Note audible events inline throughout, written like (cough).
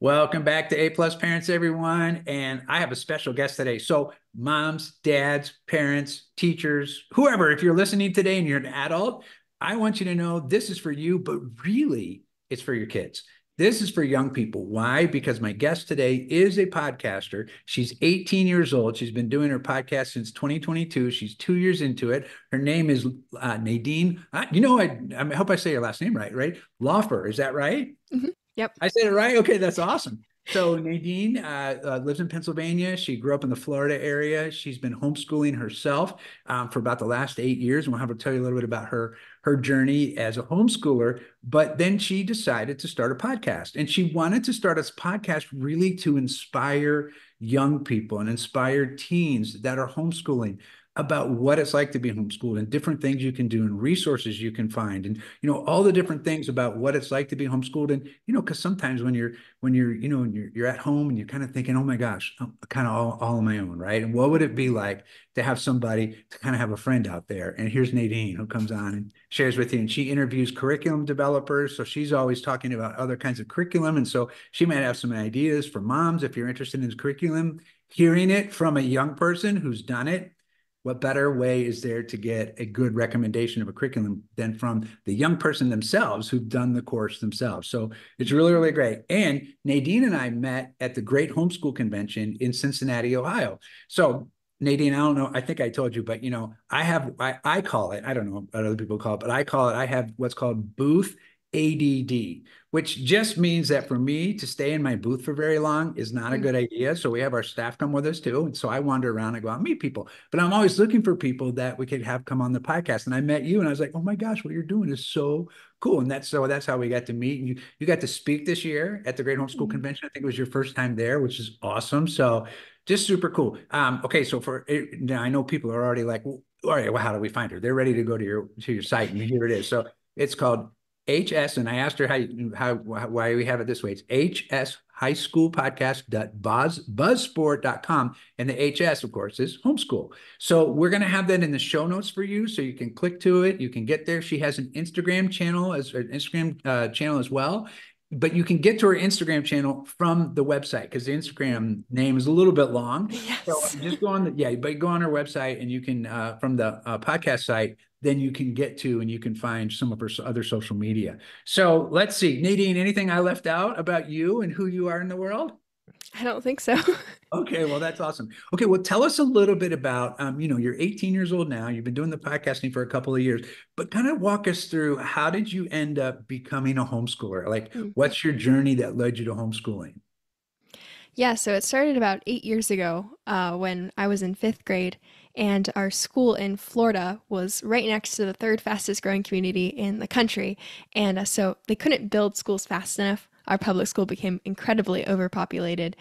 Welcome back to A Plus Parents, everyone. And I have a special guest today. So, moms, dads, parents, teachers, whoever, if you're listening today and you're an adult, I want you to know this is for you, but really, it's for your kids. This is for young people. Why? Because my guest today is a podcaster. She's 18 years old. She's been doing her podcast since 2022. She's two years into it. Her name is uh, Nadine. Uh, you know, I, I hope I say your last name right, right? Lauffer. Is that right? Mm-hmm. Yep. I said it right. Okay, that's awesome. So Nadine uh, uh, lives in Pennsylvania. She grew up in the Florida area. She's been homeschooling herself um, for about the last eight years. And we'll have her tell you a little bit about her her journey as a homeschooler. But then she decided to start a podcast, and she wanted to start a podcast really to inspire young people and inspire teens that are homeschooling about what it's like to be homeschooled and different things you can do and resources you can find and you know all the different things about what it's like to be homeschooled and you know because sometimes when you're when you're you know you're, you're at home and you're kind of thinking oh my gosh i'm kind of all, all on my own right? And what would it be like to have somebody to kind of have a friend out there? And here's nadine who comes on and shares with you and she interviews curriculum developers so she's always talking about other kinds of curriculum and so she might have some ideas for moms if you're interested in curriculum hearing it from a young person who's done it what better way is there to get a good recommendation of a curriculum than from the young person themselves who've done the course themselves? So it's really, really great. And Nadine and I met at the Great Homeschool Convention in Cincinnati, Ohio. So Nadine, I don't know. I think I told you, but you know, I have I, I call it, I don't know what other people call it, but I call it, I have what's called booth ADD, which just means that for me to stay in my booth for very long is not a mm. good idea. So we have our staff come with us too. And so I wander around and go out and meet people. But I'm always looking for people that we could have come on the podcast. And I met you and I was like, oh my gosh, what you're doing is so cool. And that's so that's how we got to meet. And you you got to speak this year at the Great Homeschool mm-hmm. Convention. I think it was your first time there, which is awesome. So just super cool. Um, okay, so for now I know people are already like, well, all right, well, how do we find her? They're ready to go to your to your site, and here it is. So it's called HS, and I asked her how, how why we have it this way. It's HS High School Podcast Podcast.buzzsprout.com. And the HS, of course, is homeschool. So we're going to have that in the show notes for you. So you can click to it. You can get there. She has an Instagram channel as an Instagram uh, channel as well. But you can get to her Instagram channel from the website because the Instagram name is a little bit long. Yes. So just go on the yeah, but go on her website and you can uh, from the uh, podcast site then you can get to and you can find some of her other social media. So let's see, Nadine, anything I left out about you and who you are in the world? I don't think so. (laughs) okay, well, that's awesome. Okay, well, tell us a little bit about, um, you know, you're 18 years old now. You've been doing the podcasting for a couple of years, but kind of walk us through how did you end up becoming a homeschooler? Like, mm-hmm. what's your journey that led you to homeschooling? Yeah, so it started about eight years ago uh, when I was in fifth grade, and our school in Florida was right next to the third fastest growing community in the country. And uh, so they couldn't build schools fast enough. Our public school became incredibly overpopulated.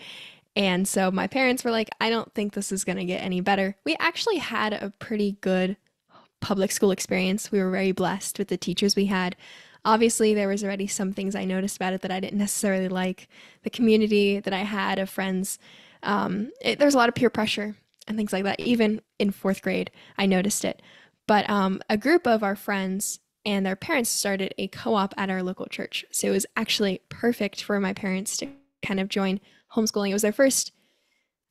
And so my parents were like, I don't think this is going to get any better. We actually had a pretty good public school experience. We were very blessed with the teachers we had. Obviously, there was already some things I noticed about it that I didn't necessarily like. The community that I had of friends, um, it, there was a lot of peer pressure and things like that. Even in fourth grade, I noticed it. But um, a group of our friends and their parents started a co op at our local church. So it was actually perfect for my parents to kind of join homeschooling. It was their first,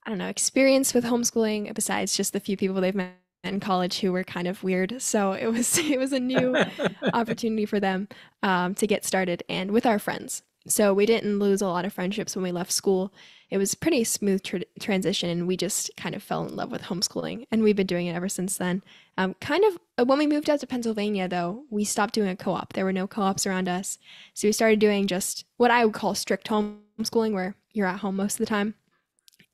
I don't know, experience with homeschooling besides just the few people they've met in college who were kind of weird. So it was (laughs) it was a new (laughs) opportunity for them um, to get started and with our friends. So we didn't lose a lot of friendships when we left school. It was pretty smooth tr- transition, and we just kind of fell in love with homeschooling, and we've been doing it ever since then. Um, kind of uh, when we moved out to Pennsylvania, though, we stopped doing a co-op. There were no co-ops around us, so we started doing just what I would call strict homeschooling, where you're at home most of the time.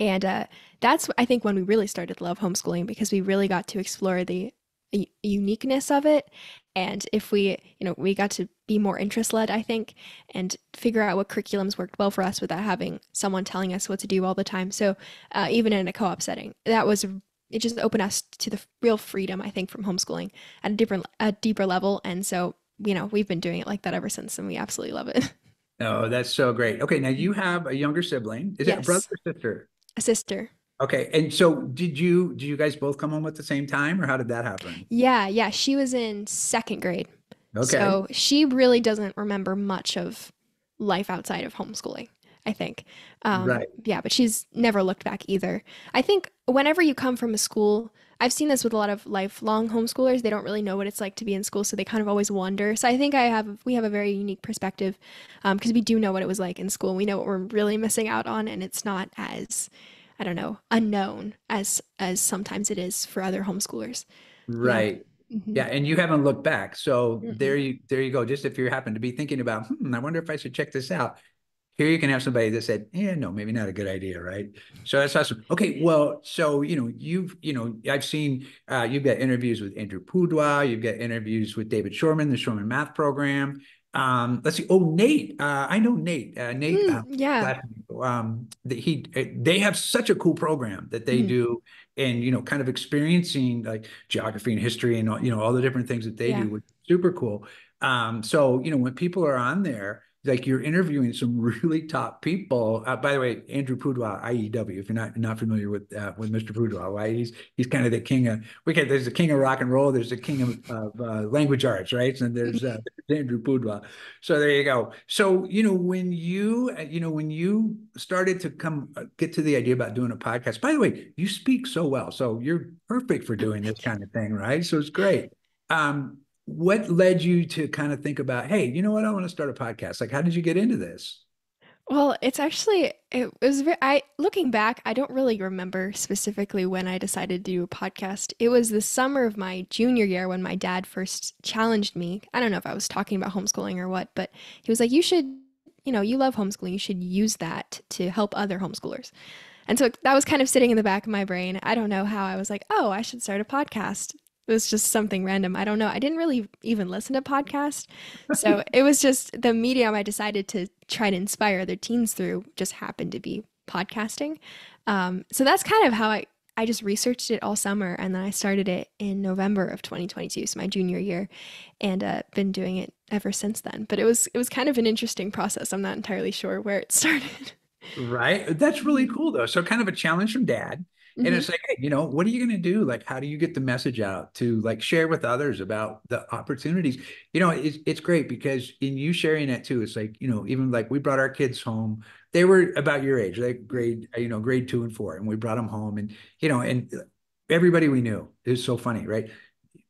And uh, that's, I think, when we really started to love homeschooling because we really got to explore the uniqueness of it. And if we, you know, we got to be more interest led, I think, and figure out what curriculums worked well for us without having someone telling us what to do all the time. So uh, even in a co op setting, that was it just opened us to the real freedom I think from homeschooling at a different a deeper level and so you know we've been doing it like that ever since and we absolutely love it (laughs) oh that's so great okay now you have a younger sibling is yes. it a brother or sister a sister. Okay. And so did you did you guys both come home at the same time or how did that happen? Yeah, yeah. She was in second grade. Okay. So she really doesn't remember much of life outside of homeschooling. I think. Um, right. Yeah, but she's never looked back either. I think whenever you come from a school, I've seen this with a lot of lifelong homeschoolers. They don't really know what it's like to be in school, so they kind of always wonder. So I think I have we have a very unique perspective because um, we do know what it was like in school. We know what we're really missing out on, and it's not as I don't know unknown as as sometimes it is for other homeschoolers. Right. Mm-hmm. yeah, and you haven't looked back. So mm-hmm. there you there you go. Just if you happen to be thinking about, hmm, I wonder if I should check this out. Here you can have somebody that said, "Yeah, no, maybe not a good idea," right? So that's awesome. Okay, well, so you know, you've you know, I've seen uh, you've got interviews with Andrew Pudewa, you've got interviews with David Shormann, the Shormann Math Program. Um, let's see. Oh, Nate. Uh, I know Nate. Uh, Nate. Mm, yeah. Um, the, he they have such a cool program that they mm. do, and you know, kind of experiencing like geography and history and all, you know all the different things that they yeah. do, which super cool. Um, so you know, when people are on there, like you're interviewing some really top people. Uh, by the way, Andrew Pudewa, IEW. If you're not not familiar with uh, with Mr. Pudewa, right? He's he's kind of the king of. We can there's the king of rock and roll. There's the king of, of uh, language arts, right? And there's uh, (laughs) Andrew Pudewa. So there you go. So you know when you uh, you know when you started to come uh, get to the idea about doing a podcast. By the way, you speak so well, so you're perfect for doing this kind of thing, right? So it's great. Um, what led you to kind of think about, hey, you know what, I want to start a podcast? Like, how did you get into this? Well, it's actually it was I looking back, I don't really remember specifically when I decided to do a podcast. It was the summer of my junior year when my dad first challenged me. I don't know if I was talking about homeschooling or what, but he was like, "You should, you know, you love homeschooling. You should use that to help other homeschoolers." And so that was kind of sitting in the back of my brain. I don't know how I was like, "Oh, I should start a podcast." It was just something random. I don't know. I didn't really even listen to podcasts. (laughs) So it was just the medium I decided to try to inspire other teens through just happened to be podcasting. Um, so that's kind of how I, I just researched it all summer and then I started it in November of 2022, so my junior year, and uh, been doing it ever since then. But it was it was kind of an interesting process. I'm not entirely sure where it (laughs) started. Right. That's really cool though. So kind of a challenge from dad. Mm-hmm. And it's like, hey, you know, what are you going to do? Like, how do you get the message out to like share with others about the opportunities? You know, it's, it's great because in you sharing it too, it's like, you know, even like we brought our kids home, they were about your age, like grade, you know, grade two and four. And we brought them home and, you know, and everybody we knew is so funny, right?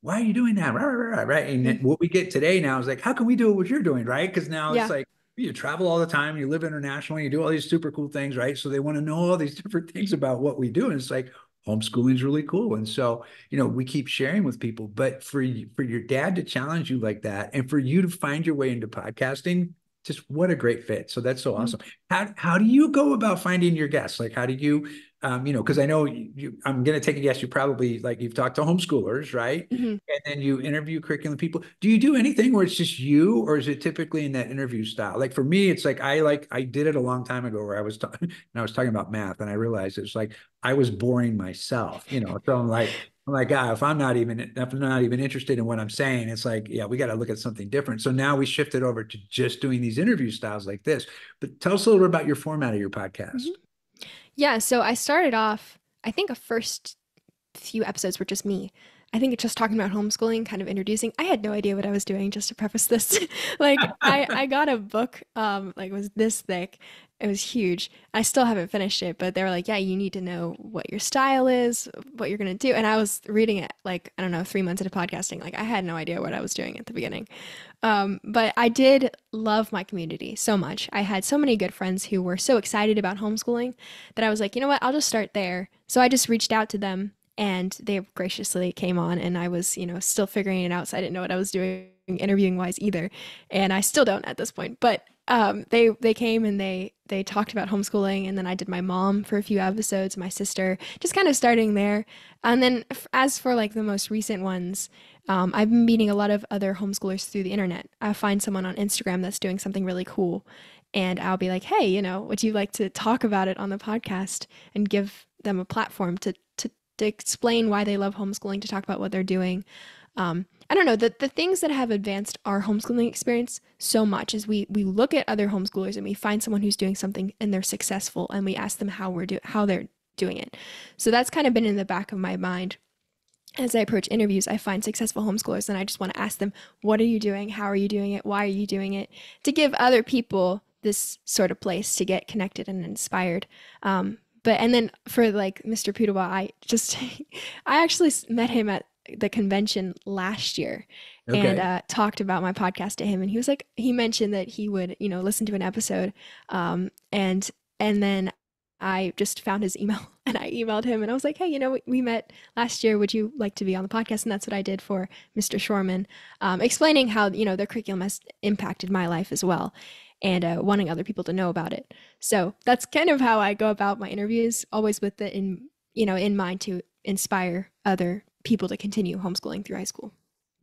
Why are you doing that? Right, right, right. right. And mm-hmm. what we get today now is like, how can we do what you're doing? Right. Cause now yeah. it's like, you travel all the time, you live internationally, you do all these super cool things, right? So they want to know all these (laughs) different things about what we do. And it's like homeschooling is really cool. And so, you know, we keep sharing with people, but for for your dad to challenge you like that and for you to find your way into podcasting, just what a great fit. So that's so mm-hmm. awesome. How how do you go about finding your guests? Like how do you um, you know, because I know you, I'm going to take a guess. You probably like you've talked to homeschoolers, right? Mm-hmm. And then you interview curriculum people. Do you do anything where it's just you, or is it typically in that interview style? Like for me, it's like I like I did it a long time ago where I was talking (laughs) and I was talking about math, and I realized it's like I was boring myself, you know. So I'm like, I'm like, ah, if I'm not even if I'm not even interested in what I'm saying, it's like, yeah, we got to look at something different. So now we shifted over to just doing these interview styles like this. But tell us a little bit about your format of your podcast. Mm-hmm. Yeah, so I started off, I think a first few episodes were just me. I think it's just talking about homeschooling, kind of introducing. I had no idea what I was doing, just to preface this. (laughs) like I, (laughs) I got a book, um, like it was this thick, it was huge. I still haven't finished it, but they were like, yeah, you need to know what your style is, what you're going to do. And I was reading it like, I don't know, three months into podcasting. Like, I had no idea what I was doing at the beginning. Um, but I did love my community so much. I had so many good friends who were so excited about homeschooling that I was like, you know what, I'll just start there. So I just reached out to them and they graciously came on and I was, you know, still figuring it out. So I didn't know what I was doing interviewing wise either. And I still don't at this point, but um, they they came and they they talked about homeschooling, and then I did my mom for a few episodes, my sister, just kind of starting there. And then as for like the most recent ones, um, I've been meeting a lot of other homeschoolers through the internet. I find someone on Instagram that's doing something really cool, and I'll be like, hey, you know, would you like to talk about it on the podcast and give them a platform to to explain why they love homeschooling, to talk about what they're doing. Um, I don't know the the things that have advanced our homeschooling experience so much is we we look at other homeschoolers and we find someone who's doing something and they're successful and we ask them how we're do how they're doing it. So that's kind of been in the back of my mind as I approach interviews, I find successful homeschoolers and I just want to ask them, what are you doing? How are you doing it? Why are you doing it? To give other people this sort of place to get connected and inspired. Um, but and then for like Mr. Pudewa, I just (laughs) I actually met him at the convention last year okay. and uh, talked about my podcast to him and he was like he mentioned that he would you know listen to an episode um, and and then I just found his email (laughs) and I emailed him and I was like, hey, you know, we met last year. Would you like to be on the podcast? And that's what I did for Mr. Shormann, um, explaining how, you know, their curriculum has impacted my life as well and uh, wanting other people to know about it. So that's kind of how I go about my interviews, always with the in, you know, in mind to inspire other people to continue homeschooling through high school.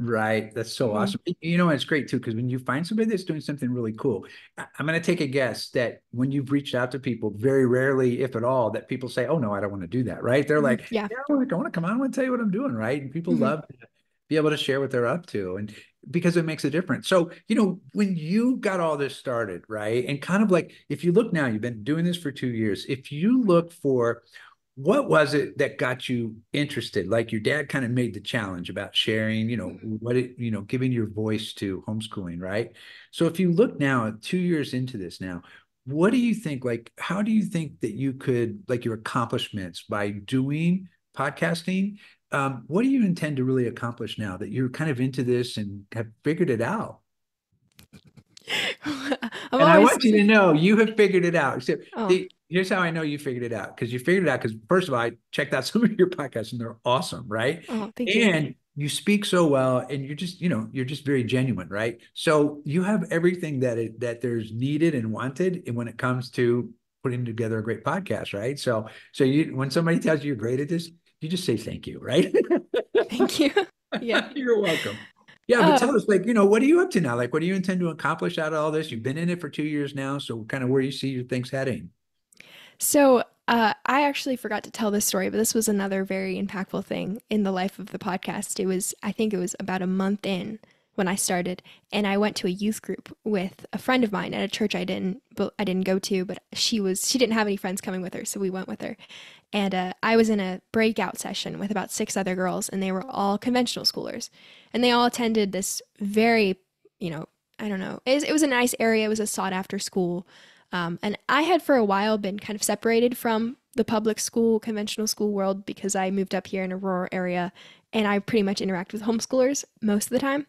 Right. That's so mm-hmm. awesome. You know, it's great too, because when you find somebody that's doing something really cool, I'm going to take a guess that when you've reached out to people, very rarely, if at all, that people say, Oh, no, I don't want to do that. Right. They're mm-hmm. like, Yeah, yeah I want to come on. I want to tell you what I'm doing. Right. And people mm-hmm. love be able to share what they're up to. And because it makes a difference. So, you know, when you got all this started, right. And kind of like, if you look now, you've been doing this for two years. If you look for what was it that got you interested like your dad kind of made the challenge about sharing you know mm-hmm. what it you know giving your voice to homeschooling right so if you look now two years into this now what do you think like how do you think that you could like your accomplishments by doing podcasting um, what do you intend to really accomplish now that you're kind of into this and have figured it out (laughs) and always... I want you to know you have figured it out. So oh. the, here's how I know you figured it out because you figured it out because first of all, I checked out (laughs) some of your podcasts and they're awesome, right? Oh, thank you. And you speak so well and you're just, you know, you're just very genuine, right? So you have everything that it, that there's needed and wanted and when it comes to putting together a great podcast, right? So so you when somebody tells you you're great at this, you just say thank you, right? thank you. (laughs) Yeah. you're welcome. Yeah, but tell us, like, you know, what are you up to now? Like, what do you intend to accomplish out of all this? You've been in it for two years now, so kind of where you see your things heading. So uh, I actually forgot to tell this story, but this was another very impactful thing in the life of the podcast. It was, I think it was about a month in when I started, and I went to a youth group with a friend of mine at a church I didn't, I didn't go to, but she was, she didn't have any friends coming with her, so we went with her. And uh, I was in a breakout session with about six other girls, and they were all conventional schoolers, and they all attended this very, you know, I don't know, it was, it was a nice area. It was a sought after school. Um, and I had for a while been kind of separated from the public school, conventional school world because I moved up here in a rural area and I pretty much interact with homeschoolers most of the time.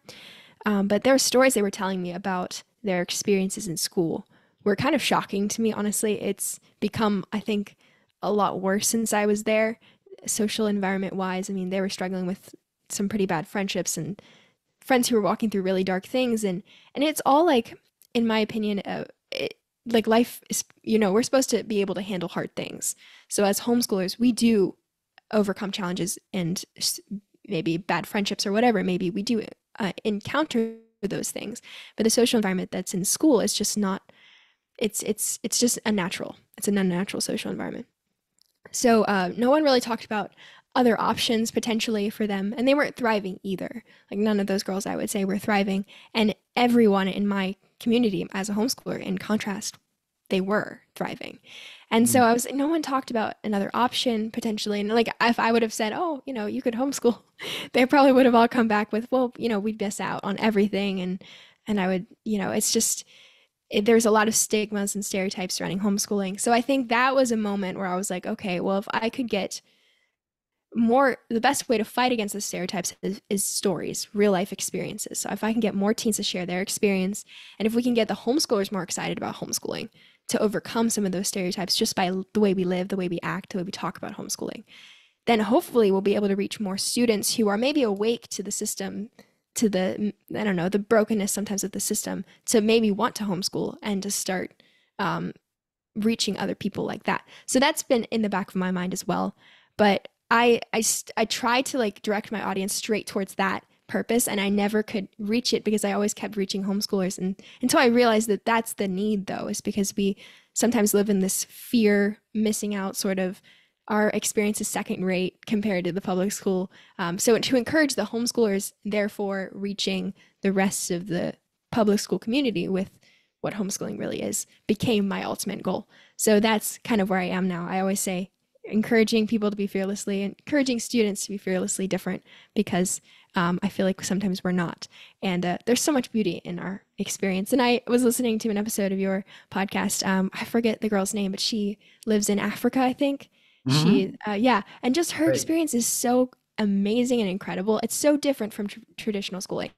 Um, but there were stories they were telling me about their experiences in school were kind of shocking to me, honestly. It's become, I think, a lot worse since I was there, social environment wise. I mean, they were struggling with some pretty bad friendships and friends who were walking through really dark things. And, and it's all like, in my opinion, uh, it, like life is you know we're supposed to be able to handle hard things. So as homeschoolers we do overcome challenges and maybe bad friendships or whatever. Maybe we do uh, encounter those things. But the social environment that's in school is just not it's it's it's just unnatural. It's an unnatural social environment so uh, no one really talked about other options potentially for them and they weren't thriving either like none of those girls i would say were thriving and everyone in my community as a homeschooler. In contrast, they were thriving. And so mm. I was no one talked about another option potentially. And like if I would have said, oh, you know, you could homeschool, (laughs) they probably would have all come back with, well, you know, we'd miss out on everything. And and I would, you know, it's just it, there's a lot of stigmas and stereotypes surrounding homeschooling. So I think that was a moment where I was like, okay, well, if I could get more the best way to fight against the stereotypes is, is, stories real life experiences so if i can get more teens to share their experience and if we can get the homeschoolers more excited about homeschooling to overcome some of those stereotypes just by the way we live the way we act the way we talk about homeschooling then hopefully we'll be able to reach more students who are maybe awake to the system to the i don't know the brokenness sometimes of the system to maybe want to homeschool and to start um, reaching other people like that. So that's been in the back of my mind as well. But I I I tried to like direct my audience straight towards that purpose and I never could reach it because I always kept reaching homeschoolers. And until I realized that that's the need though is because we sometimes live in this fear missing out sort of our experience is second rate compared to the public school um, so to encourage the homeschoolers therefore reaching the rest of the public school community with what homeschooling really is became my ultimate goal so that's kind of where I am now I always say encouraging people to be fearlessly, encouraging students to be fearlessly different because um, I feel like sometimes we're not. And uh, there's so much beauty in our experience. And I was listening to an episode of your podcast. Um, I forget the girl's name, but she lives in Africa, I think. Mm-hmm. She, uh, yeah. And just her right. experience is so amazing and incredible. It's so different from tr- traditional schooling.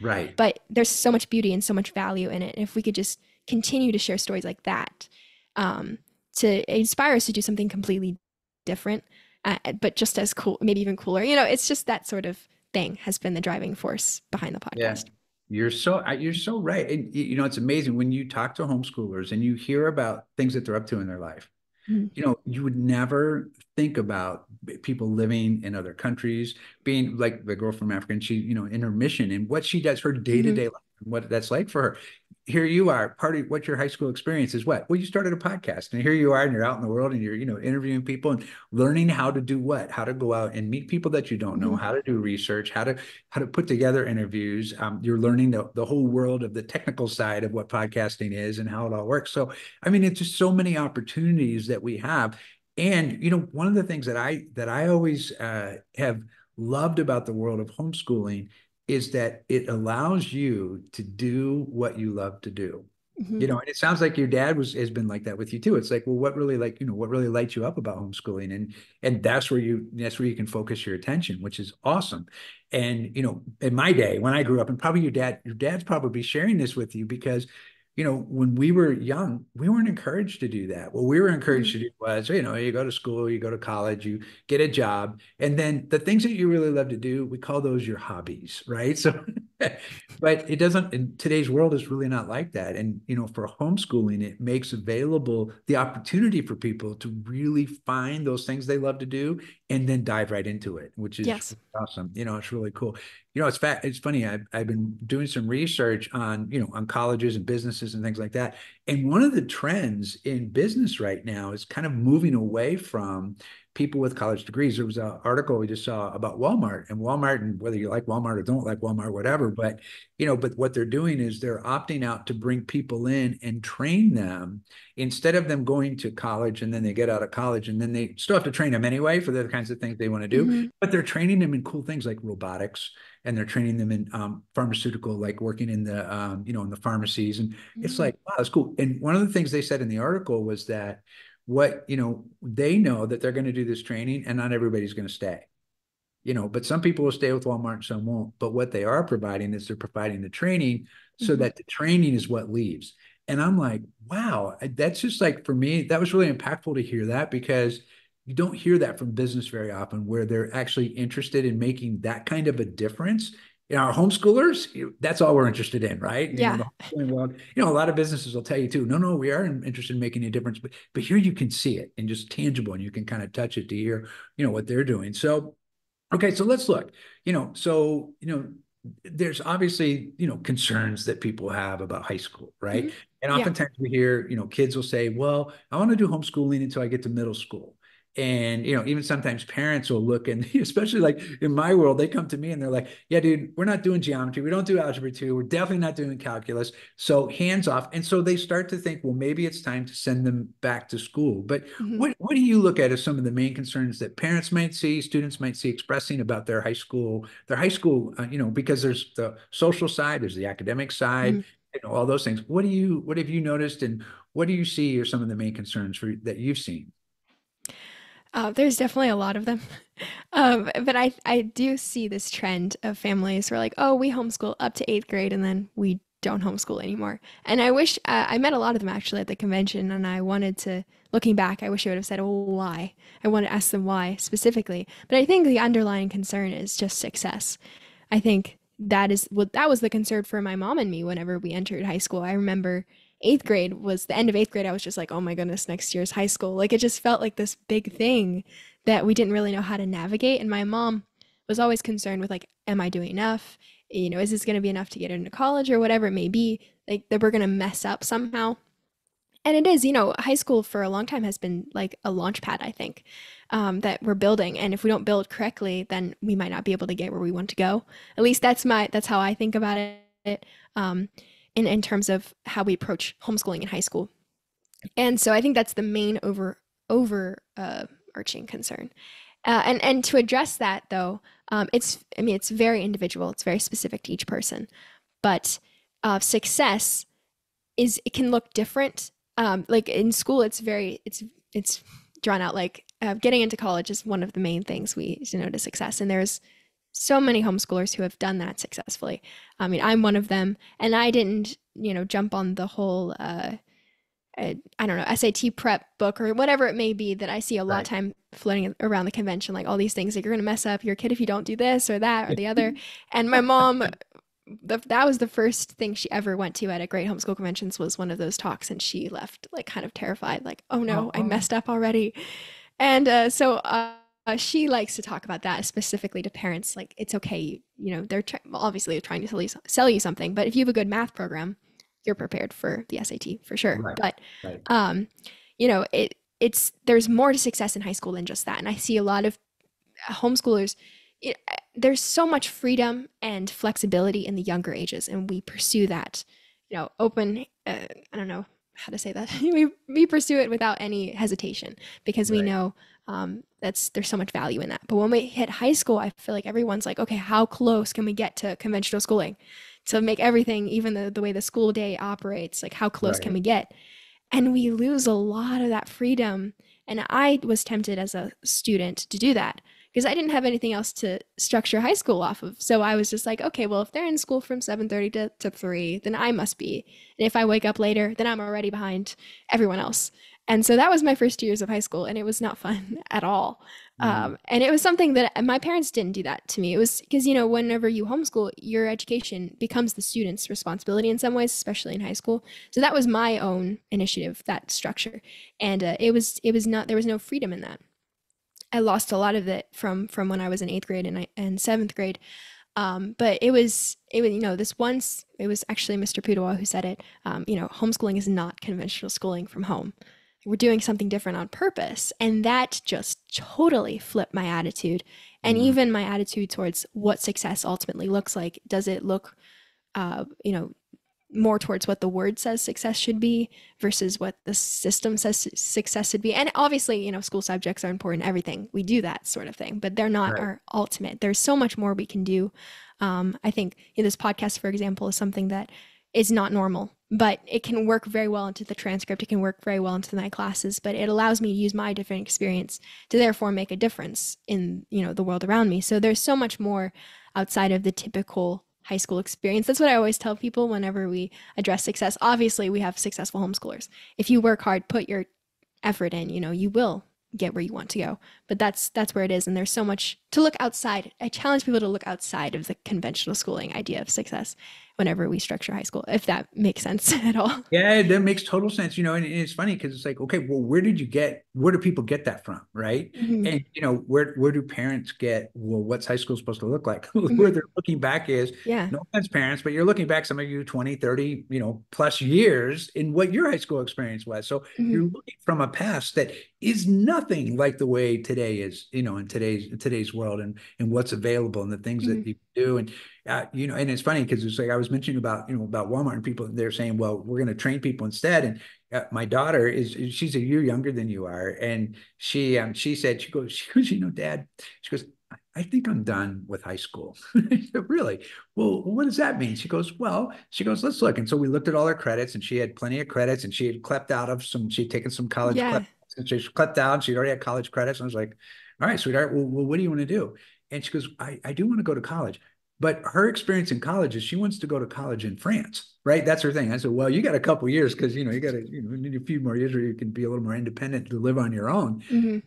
Right. But there's so much beauty and so much value in it. And if we could just continue to share stories like that, um, to inspire us to do something completely different, uh, but just as cool, maybe even cooler. You know, it's just that sort of thing has been the driving force behind the podcast. Yeah. You're so you're so right. And you know, it's amazing when you talk to homeschoolers and you hear about things that they're up to in their life. Mm-hmm. You know, you would never think about people living in other countries, being like the girl from Africa, and she, you know, in her mission and what she does, her day to day life, and what that's like for her here you are part of what your high school experience is what? Well you started a podcast and here you are and you're out in the world and you're you know interviewing people and learning how to do what? How to go out and meet people that you don't know mm-hmm. how to do research how to how to put together interviews. Um, you're learning the, the whole world of the technical side of what podcasting is and how it all works. So i mean it's just so many opportunities that we have. And you know one of the things that i that i always uh, have loved about the world of homeschooling is that it allows you to do what you love to do. Mm-hmm. You know, and it sounds like your dad was has been like that with you too. It's like, well, what really like, you know, what really lights you up about homeschooling? And and that's where you that's where you can focus your attention, which is awesome. And you know, in my day, when I grew up, and probably your dad, your dad's probably sharing this with you because you know, when we were young, we weren't encouraged to do that. What we were encouraged to mm-hmm. do was, you know, you go to school, you go to college, you get a job, and then the things that you really love to do, we call those your hobbies, right? (laughs) So, but it doesn't, in today's world is really not like that. And, you know, for homeschooling, it makes available the opportunity for people to really find those things they love to do and then dive right into it, which is yes. awesome. You know, it's really cool you know, it's fat. It's funny. I've, I've been doing some research on, you know, on colleges and businesses and things like that. And one of the trends in business right now is kind of moving away from people with college degrees. There was an article we just saw about Walmart and Walmart, and whether you like Walmart or don't like Walmart, whatever. But you know, but what they're doing is they're opting out to bring people in and train them instead of them going to college and then they get out of college and then they still have to train them anyway for the kinds of things they want to do. Mm-hmm. But they're training them in cool things like robotics and they're training them in um, pharmaceutical, like working in the, um, you know, in the pharmacies. And mm-hmm. it's like, wow, that's cool. And one of the things they said in the article was that what, you know, they know that they're going to do this training and not everybody's going to stay. You know, but some people will stay with Walmart and some won't. But what they are providing is they're providing the training so mm-hmm. that the training is what leaves. And I'm like, wow, that's just like for me, that was really impactful to hear that because you don't hear that from business very often where they're actually interested in making that kind of a difference. In our homeschoolers that's all we're interested in right? Yeah. you know, you know a lot of businesses will tell you too no no we are interested in making a difference. But but here you can see it and just tangible and you can kind of touch it to hear you know what they're doing. So okay so let's look. You know so you know there's obviously you know concerns that people have about high school right? Mm-hmm. and oftentimes yeah. we hear you know kids will say well i want to do homeschooling until i get to middle school and you know even sometimes parents will look and (laughs) especially like in my world they come to me and they're like yeah dude we're not doing geometry. We don't do algebra 2 we're definitely not doing calculus. So hands off. And so they start to think well maybe it's time to send them back to school. But mm-hmm. what, what do you look at as some of the main concerns that parents might see students might see expressing about their high school their high school uh, you know because there's the social side there's the academic side mm-hmm. you know all those things. What do you what have you noticed and what do you see are some of the main concerns for that you've seen uh, there's definitely a lot of them. (laughs) Um, but I, I do see this trend of families who are like, oh, we homeschool up to eighth grade and then we don't homeschool anymore. And I wish uh, I met a lot of them actually at the convention and I wanted to, looking back, I wish I would have said, oh, why? I want to ask them why specifically. But I think the underlying concern is just success. I think that is what that was the concern for my mom and me whenever we entered high school. I remember eighth grade was the end of eighth grade. I was just like, oh my goodness, next year's high school. Like it just felt like this big thing that we didn't really know how to navigate. And my mom was always concerned with like, am I doing enough? You know, is this going to be enough to get into college or whatever it may be? Like that we're going to mess up somehow. And it is, you know, high school for a long time has been like a launch pad, I think, um, that we're building. And if we don't build correctly, then we might not be able to get where we want to go. At least that's my, that's how I think about it. Um, in, in terms of how we approach homeschooling in high school. And so I think that's the main over over uh, arching concern. Uh, and and to address that though, Um, it's, I mean, it's very individual. It's very specific to each person, but uh, success is it can look different. Um, like in school, it's very it's it's drawn out. Like uh, getting into college is one of the main things we you know to success, and there's so many homeschoolers who have done that successfully. I mean, I'm one of them, and I didn't you know jump on the whole. Uh, uh, I don't know SAT prep book or whatever it may be that I see a lot right. of time floating around the convention, like all these things like you're gonna mess up your kid if you don't do this or that or the other. (laughs) And my mom the, that was the first thing she ever went to at a great homeschool conventions was one of those talks and she left like kind of terrified like oh no i messed up already and uh, so uh, she likes to talk about that specifically to parents like it's okay you, you know they're obviously trying to sell you, sell you something but if you have a good math program you're prepared for the sat for sure right. but right. um you know it it's there's more to success in high school than just that and i see a lot of homeschoolers it, there's so much freedom and flexibility in the younger ages and we pursue that you know open uh, i don't know how to say that? (laughs) We, we pursue it without any hesitation because we know um, that's there's so much value in that. But when we hit high school i feel like everyone's like okay how close can we get to conventional schooling to make everything even the, the way the school day operates like how close right. can we get? And we lose a lot of that freedom. And i was tempted as a student to do that because I didn't have anything else to structure high school off of. So I was just like, okay, well, if they're in school from 7:30 to, to 3, then I must be. And if I wake up later, then I'm already behind everyone else. And so that was my first years of high school, and it was not (laughs) fun at all. Mm. Um, and it was something that my parents didn't do that to me. It was because, you know, whenever you homeschool, your education becomes the student's responsibility in some ways, especially in high school. So that was my own initiative, that structure. And uh, it was, it was not, there was no freedom in that. I lost a lot of it from from when I was in eighth grade and, I, and seventh grade. Um, but it was it was you know this once it was actually Mr. Pudewa who said it. Um, you know, homeschooling is not conventional schooling from home. We're doing something different on purpose, and that just totally flipped my attitude, and mm-hmm. even my attitude towards what success ultimately looks like. Does it look, uh, you know, more towards what the word says success should be versus what the system says success should be. And obviously, you know, school subjects are important, everything. We do that sort of thing, but they're not right. our ultimate. There's so much more we can do. Um, I think you know, this podcast, for example, is something that is not normal, but it can work very well into the transcript. It can work very well into my classes, but it allows me to use my different experience to therefore make a difference in, you know, the world around me. So there's so much more outside of the typical high school experience. That's what I always tell people whenever we address success. Obviously, we have successful homeschoolers. If you work hard, put your effort in, you know, you will get where you want to go. But that's that's where it is and there's so much to look outside. I challenge people to look outside of the conventional schooling idea of success whenever we structure high school, if that makes sense (laughs) at all. Yeah, that makes total sense. You know, and, it's funny because it's like, okay, well, where did you get, where do people get that from? Right. Mm-hmm. And, you know, where, where do parents get, well, what's high school supposed to look like? (laughs) Mm-hmm. where they're looking back is, yeah, no offense, parents, but you're looking back some of you 20, 30, you know, plus years in what your high school experience was. So mm-hmm. you're looking from a past that is nothing like the way today is, you know, in today's, in today's world and, and what's available and the things that mm-hmm. you do. And, uh, you know, and it's funny because it's like I was mentioning about, you know, about Walmart and people, they're saying, well, we're going to train people instead. And uh, my daughter is, she's a year younger than you are. And she, um, she said, she goes, (laughs) she goes, you know, dad, she goes, I think I'm done with high school. (laughs) said, really? Well, what does that mean? She goes, well, she goes, let's look. And so we looked at all her credits and she had plenty of credits and she had clept out of some, she'd taken some college yeah. and she clept out. She'd already had college credits. And I was like, all right, sweetheart, well, well what do you want to do? And she goes, I, I do want to go to college. But her experience in college is she wants to go to college in France, right? That's her thing. I said, well, you got a couple years because you know you got to you know need a few more years where you can be a little more independent to live on your own. Mm-hmm.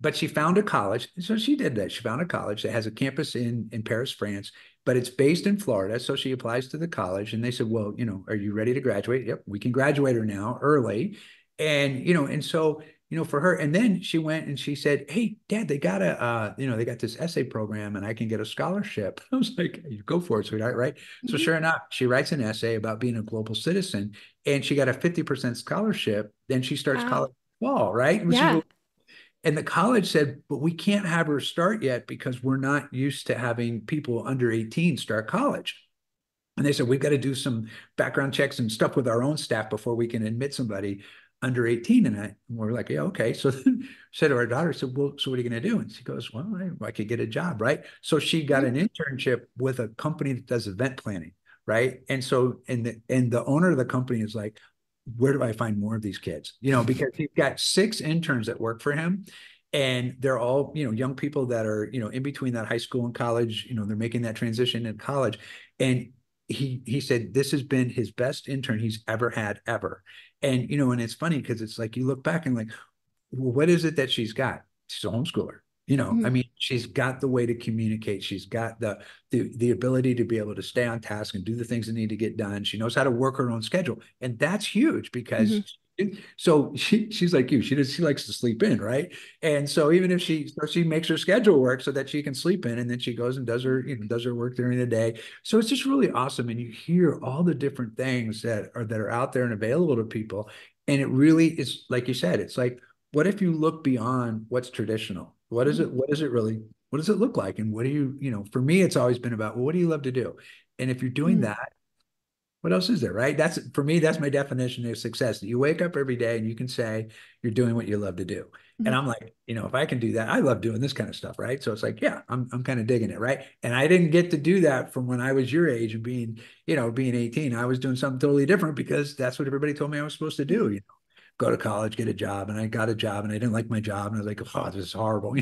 But she found a college, so she did that. She found a college that has a campus in in Paris, France, but it's based in Florida. So she applies to the college, and they said, well, you know, are you ready to graduate? Yep, we can graduate her now early, and you know, and so you know, for her. And then she went and she said, Hey, dad, they got a, uh, you know, they got this essay program and I can get a scholarship. (laughs) I was like, go for it, sweetheart. Right. Mm-hmm. So sure enough, she writes an essay about being a global citizen and she got a 50% scholarship. Then she starts wow. college fall, right? Yeah. and the college said, but we can't have her start yet because we're not used to having people under 18 start college. And they said, we've got to do some background checks and stuff with our own staff before we can admit somebody under 18. And, I, and we're like, yeah, okay. So then (laughs) said to our daughter, said, well, so what are you going to do? And she goes, well, I, I could get a job, right? So she got mm-hmm. an internship with a company that does event planning, right? And so, and the, and the owner of the company is like, where do I find more of these kids? You know, because he's got six interns that work for him and they're all you know young people that are you know in between that high school and college you know they're making that transition in college and he he said this has been his best intern he's ever had ever and you know and it's funny because it's like you look back and like well, what is it that she's got? She's a homeschooler you know? Mm-hmm. i mean she's got the way to communicate. She's got the, the the ability to be able to stay on task and do the things that need to get done. She knows how to work her own schedule. And that's huge because mm-hmm so she she's like you she does she likes to sleep in right? And so even if she so she makes her schedule work so that she can sleep in and then she goes and does her you know does her work during the day. So it's just really awesome and you hear all the different things that are that are out there and available to people. And it really is like you said it's like what if you look beyond what's traditional? What is it what is it really what does it look like? And what do you you know for me it's always been about well, what do you love to do? And if you're doing mm-hmm. that what else is there, right? That's for me, that's my definition of success. You wake up every day and you can say you're doing what you love to do. Mm-hmm. And I'm like, you know, if I can do that, I love doing this kind of stuff, right? So it's like, yeah, I'm I'm kind of digging it, right? And I didn't get to do that from when I was your age and being, you know, being 18. I was doing something totally different because that's what everybody told me I was supposed to do, you know. Go to college, get a job, and I got a job, and I didn't like my job, and I was like, "Oh, this is horrible."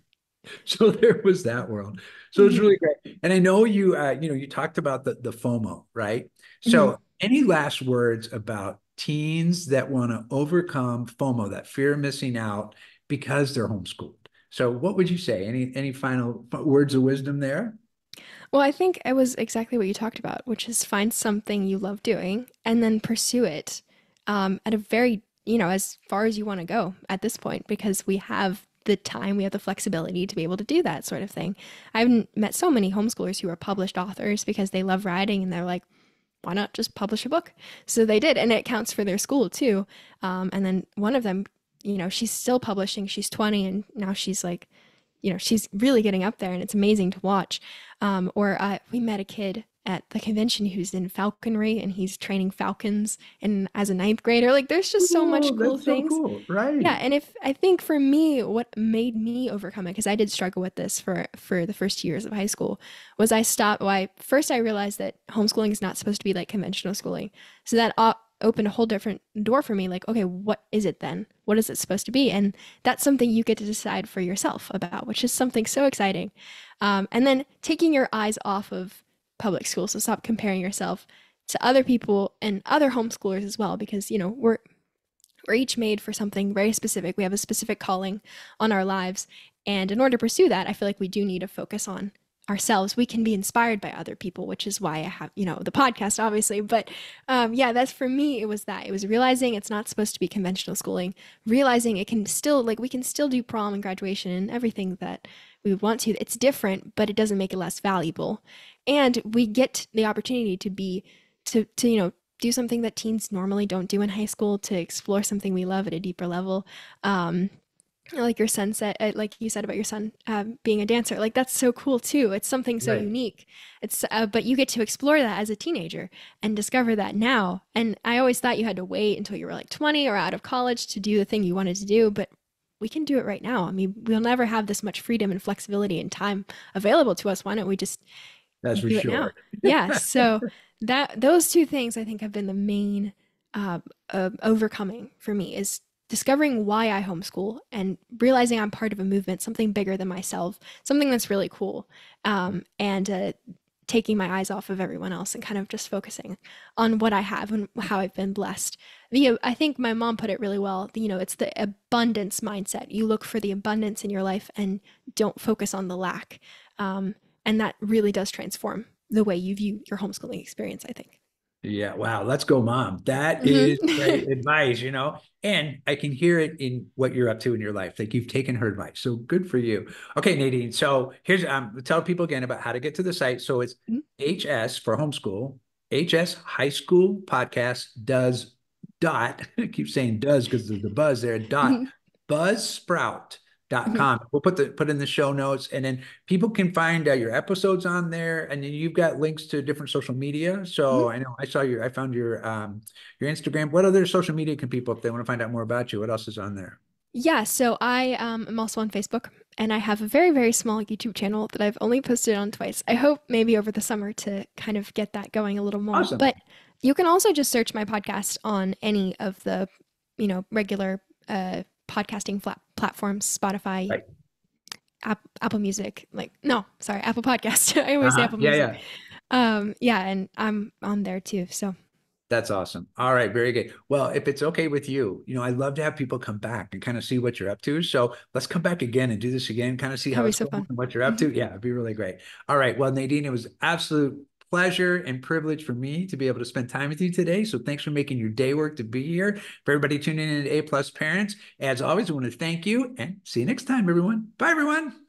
(laughs) so there was that world. So it's mm-hmm. really great. And I know you, uh, you know, you talked about the the FOMO, right? So, mm-hmm. any last words about teens that want to overcome FOMO, that fear of missing out because they're homeschooled? So, what would you say? Any any final words of wisdom there? Well, I think it was exactly what you talked about, which is find something you love doing and then pursue it um, at a very, you know, as far as you want to go at this point, because we have the time, we have the flexibility to be able to do that sort of thing. I've met so many homeschoolers who are published authors because they love writing and they're like, why not just publish a book? So they did, and it counts for their school too. Um, and then one of them, you know, she's still publishing. She's 20, and now she's like, you know, she's really getting up there, and it's amazing to watch. Um, or uh, we met a kid at the convention who's in falconry and he's training falcons and as a ninth grader. Like there's just so Ooh, much cool things. so cool. right. Yeah and if i think for me what made me overcome it because i did struggle with this for for the first years of high school was i stopped why first i realized that homeschooling is not supposed to be like conventional schooling. So that uh, opened a whole different door for me like okay what is it then? What is it supposed to be? And that's something you get to decide for yourself about which is something so exciting. Um, and then taking your eyes off of public school. So stop comparing yourself to other people and other homeschoolers as well, because you know we're we're each made for something very specific. We have a specific calling on our lives, and in order to pursue that, I feel like we do need to focus on ourselves. We can be inspired by other people, which is why I have you know the podcast, obviously. But um, yeah, that's for me. It was that it was realizing it's not supposed to be conventional schooling, realizing it can still like we can still do prom and graduation and everything that we would want to. It's different, but it doesn't make it less valuable and we get the opportunity to be to to you know do something that teens normally don't do in high school to explore something we love at a deeper level um like your son said uh, like you said about your son um, being a dancer like that's so cool too it's something so right. unique it's uh, but you get to explore that as a teenager and discover that now and i always thought you had to wait until you were like 20 or out of college to do the thing you wanted to do but we can do it right now i mean we'll never have this much freedom and flexibility and time available to us why don't we just that's for sure. (laughs) yeah. So that those two things I think have been the main uh, uh, overcoming for me is discovering why I homeschool and realizing I'm part of a movement, something bigger than myself, something that's really cool, um, and uh, taking my eyes off of everyone else and kind of just focusing on what I have and how I've been blessed. The I think my mom put it really well. You know, it's the abundance mindset. You look for the abundance in your life and don't focus on the lack. Um, and that really does transform the way you view your homeschooling experience, I think. Yeah. Wow. Let's go, mom. That is mm-hmm. (laughs) great advice, you know, and I can hear it in what you're up to in your life. Like you've taken her advice. So good for you. Okay, Nadine. So here's, um, tell people again about how to get to the site. So it's mm-hmm. HS for homeschool, HS high school podcast does dot, (laughs) I keep saying does because there's the buzz there, dot mm-hmm. buzzsprout dot com. Mm-hmm. We'll put the put in the show notes, and then people can find uh, your episodes on there, and then you've got links to different social media. So mm-hmm. I know I saw your, I found your um your Instagram. What other social media can people, if they want to find out more about you, what else is on there? Yeah, so I um, am also on Facebook, and I have a very very small YouTube channel that I've only posted on twice. I hope maybe over the summer to kind of get that going a little more. Awesome. But you can also just search my podcast on any of the you know regular uh, podcasting flat platforms, Spotify, right. App, Apple Music. Like no, sorry, Apple Podcast. (laughs) I always uh-huh. say Apple yeah, Music. Yeah. Um, yeah, and I'm on there too. So that's awesome. All right, very good. Well, if it's okay with you, you know, I'd love to have people come back and kind of see what you're up to. So let's come back again and do this again, kind of see how it's so going what you're up to. Mm-hmm. Yeah, it'd be really great. All right. Well, Nadine, it was absolute pleasure and privilege for me to be able to spend time with you today. So thanks for making your day work to be here. For everybody tuning in to A Plus Parents, as always, I want to thank you and see you next time, everyone. Bye, everyone.